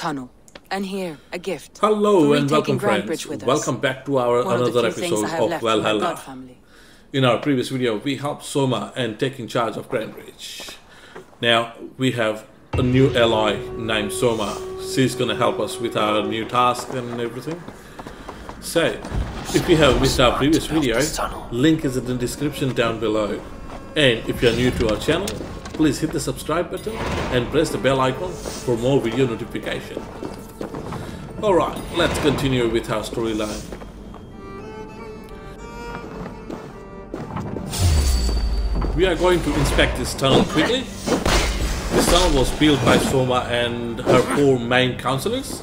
tunnel. And here, a gift. Hello and welcome, retaking friends. with. Welcome back to our One another few things I episode of left from Valhalla. In our previous video, we helped Soma in taking charge of Grantebridge. Now we have a new ally named Soma. She's gonna help us with our new task and everything. So, if you have missed our previous video, link is in the description down below. And if you're new to our channel, please hit the subscribe button and press the bell icon for more video notification. Alright, let's continue with our storyline. We are going to inspect this tunnel quickly. This tunnel was built by Soma and her four main counselors.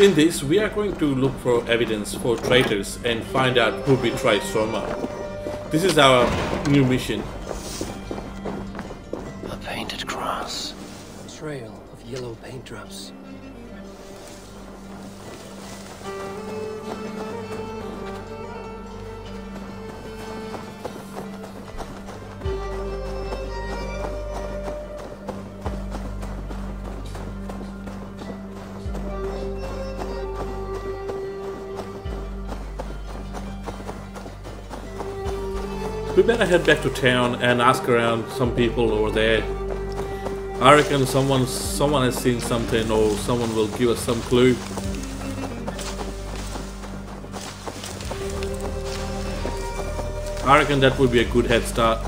In this, we are going to look for evidence for traitors and find out who betrayed Soma. This is our new mission. Yellow paint drops. We better head back to town and ask around some people over there. I reckon someone someone has seen something or someone will give us some clue. I reckon that would be a good head start.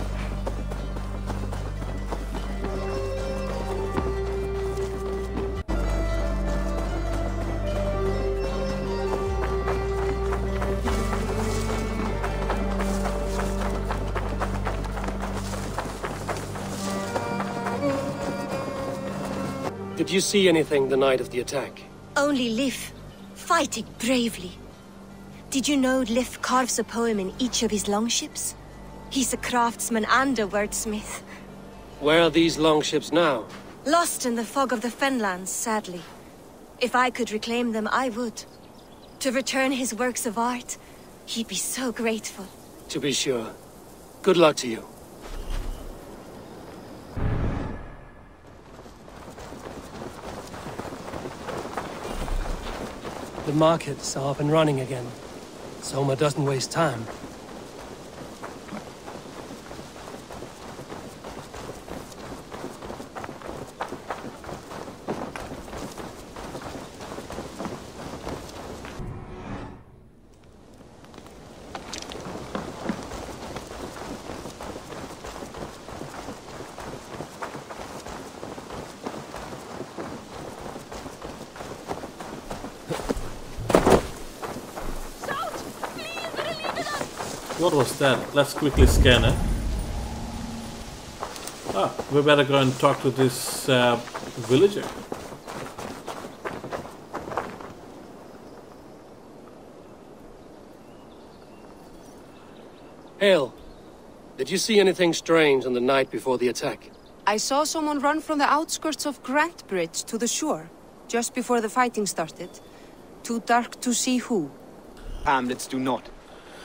Did you see anything the night of the attack? Only Lif, fighting bravely. Did you know Lif carves a poem in each of his longships? He's a craftsman and a wordsmith. Where are these longships now? Lost in the fog of the Fenlands, sadly. If I could reclaim them, I would. To return his works of art, he'd be so grateful. To be sure. Good luck to you. The markets are up and running again. Soma doesn't waste time. What was that? Let's quickly scan it. Ah, we better go and talk to this uh, villager. Hail, did you see anything strange on the night before the attack? I saw someone run from the outskirts of Grantebridge to the shore, just before the fighting started. Too dark to see who. Hamlets do not.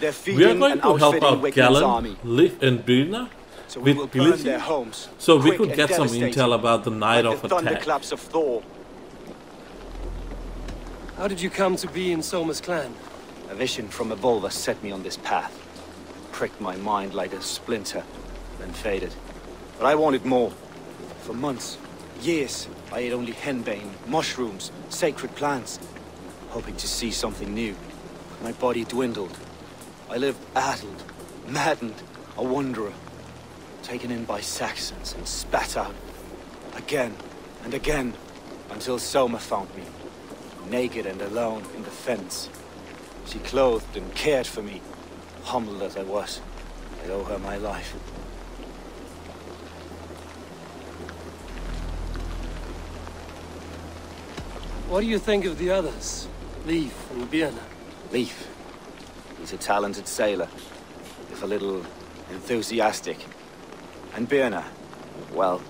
They're feeding We are going to help outfitting out Wickland's Galinn. Lif, and Birna So we with will burn homes. so we could get some intel about the night like of the attack. of Thor. How did you come to be in Soma's clan? A vision from Evolva set me on this path. Pricked my mind like a splinter, then faded. But I wanted more. For months, years, I ate only henbane, mushrooms, sacred plants, hoping to see something new. My body dwindled. I lived addled, maddened, a wanderer, taken in by Saxons and spat out. Again and again, until Soma found me, naked and alone in the fence. She clothed and cared for me, humbled as I was. I owe her my life. What do you think of the others? Lif and Birna? Lif. He's a talented sailor, if a little enthusiastic. And Birna, well,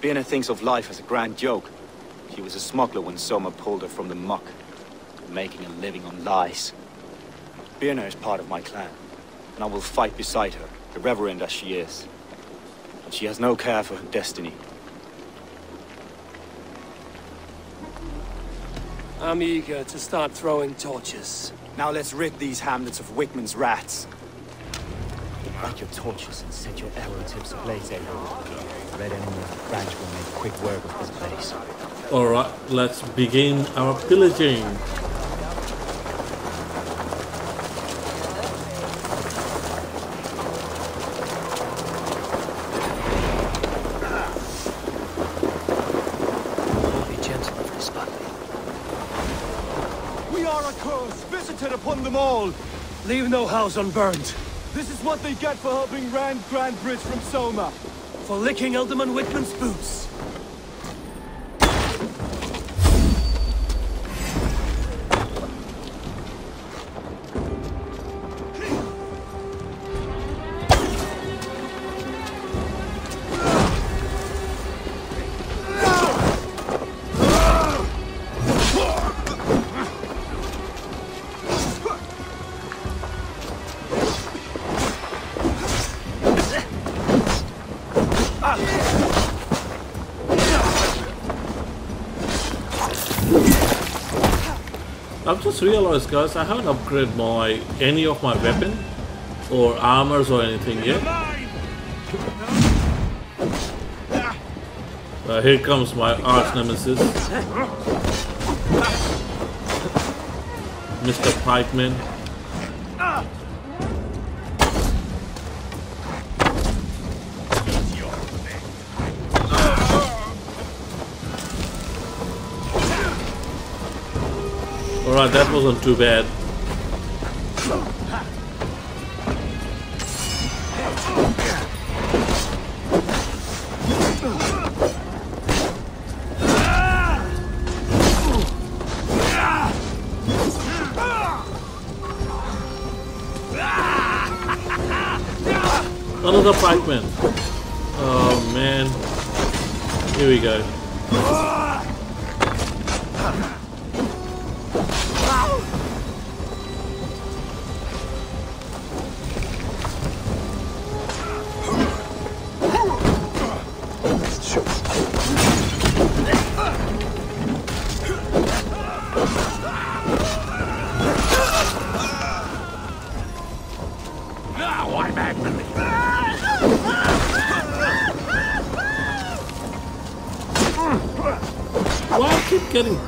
Birna thinks of life as a grand joke. She was a smuggler when Soma pulled her from the muck, making a living on lies. Birna is part of my clan, and I will fight beside her, irreverent as she is. But she has no care for her destiny. I'm eager to start throwing torches. Now let's rid these hamlets of Wickman's rats. Light your torches and set your arrow tips ablaze, everyone. Red enemy of the branch will make quick work of this place. Alright, let's begin our pillaging. Be gentle with this button. We are a curse visited upon them all. Leave no house unburned. This is what they get for helping Rand Grantebridge from Soma. For licking Elderman Whitman's boots. I've just realized guys I haven't upgraded my any of my weapon or armors or anything yet. Uh, here comes my arch nemesis. Mr. Pikeman. Alright, that wasn't too bad. Another pikeman. Oh man. Here we go.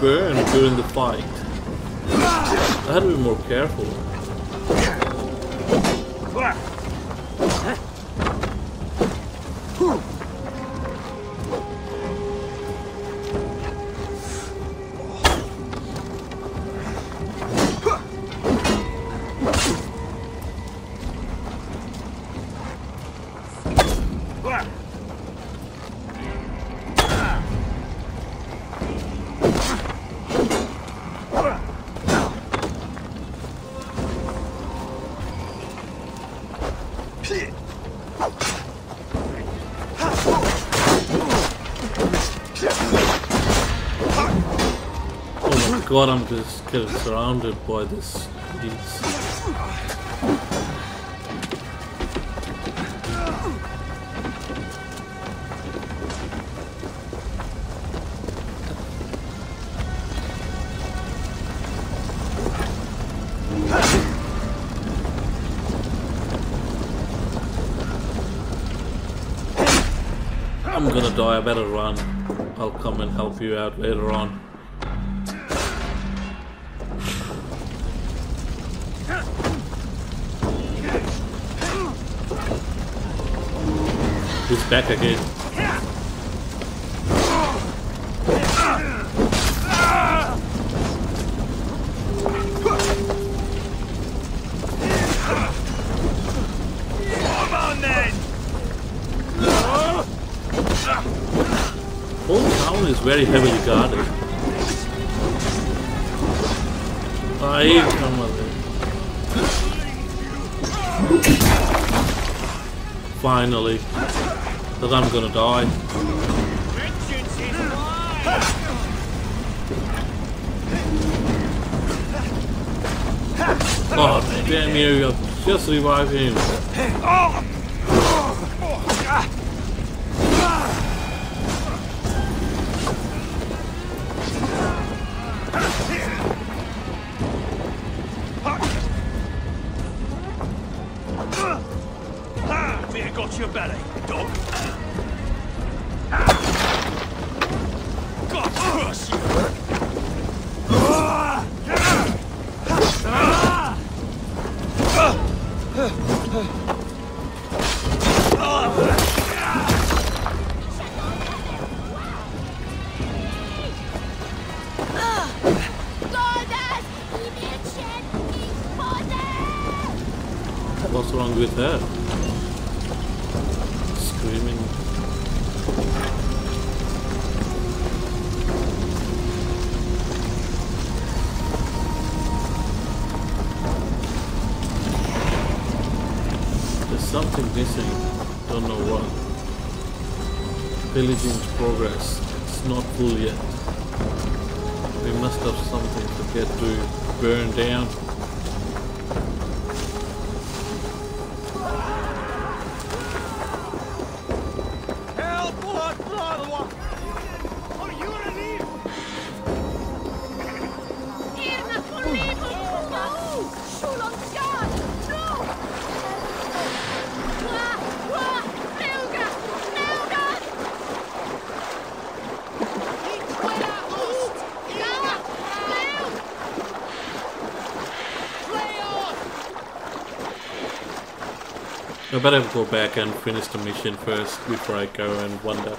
Burned during the fight? I had to be more careful. Oh my god, I'm just getting surrounded by this. These. I'm gonna die, I better run. I'll come and help you out later on. He's back again. Whole town is very heavily guarded. Here come on. Finally. That I'm gonna die. Oh, damn you, just revive him. Oh. What's wrong with her? Screaming. There's something missing. Don't know what. Pillaging's progress. It's not full yet. We must have something to get to burn down. I better go back and finish the mission first before I go and wander.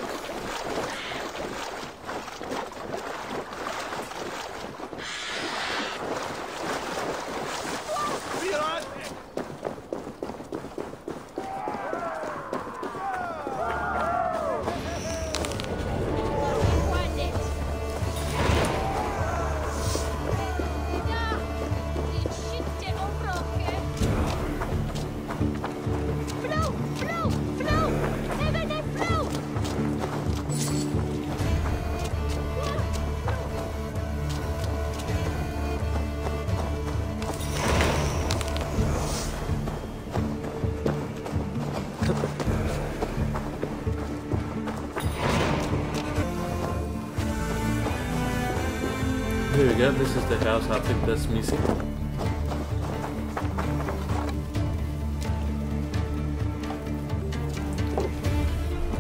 This is the house I think that's missing.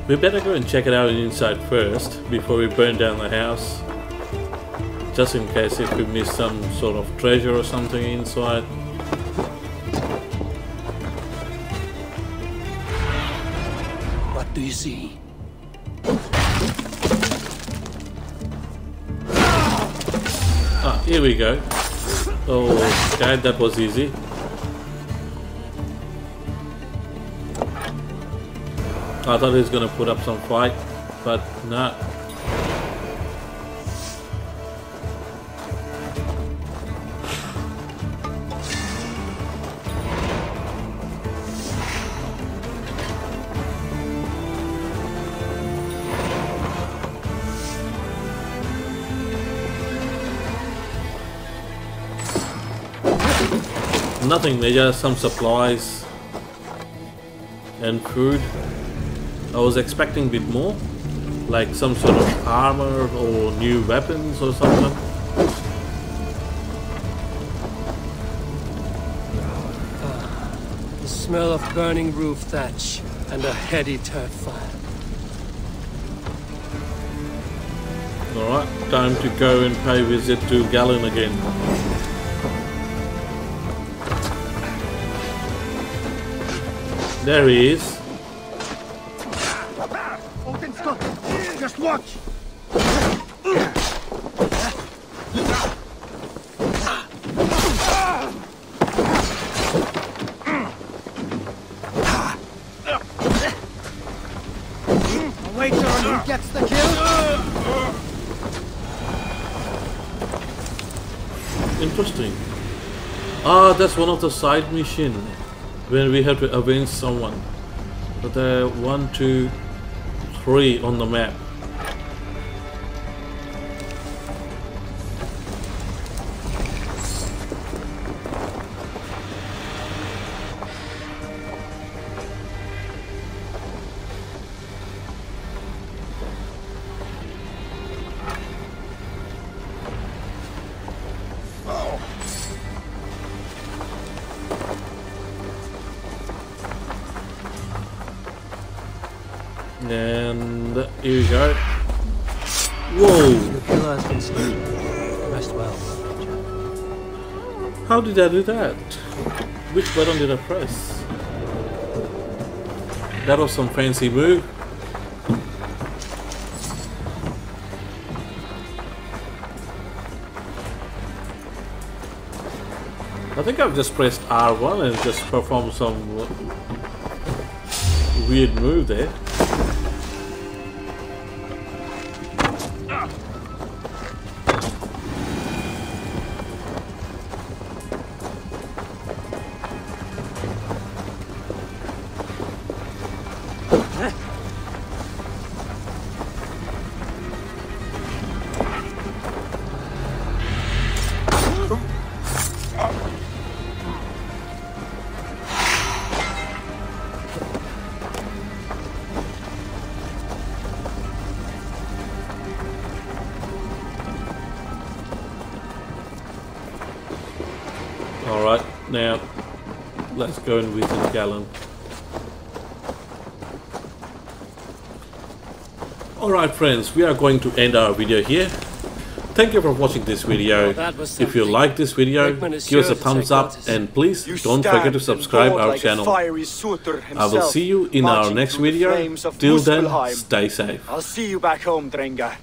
We better go and check it out inside first before we burn down the house. Just in case if we miss some sort of treasure or something inside. Go. Oh, okay, that was easy. I thought he was gonna put up some fight, but nah. Nothing, they just some supplies and food. I was expecting a bit more, like some sort of armor or new weapons or something. The smell of burning roof thatch and a heady turf fire. Alright, time to go and pay visit to Galinn again. There he is. Just watch! Gets the kill? Interesting. Ah, that's one of the side mission when we have to avenge someone. But there are one, two, three on the map. And here we go. Whoa! The has been. Rest well, How did I do that? Which button did I press? That was some fancy move. I think I've just pressed R1 and just performed some weird move there. Alright, now let's go in with the Gallon. Alright friends, we are going to end our video here. Thank you for watching this video. Well, if you like this video, Rickman is give us a thumbs up and please You don't forget to subscribe our like channel. I will see you in our next video. Till then, stay safe. I'll see you back home, Drenga.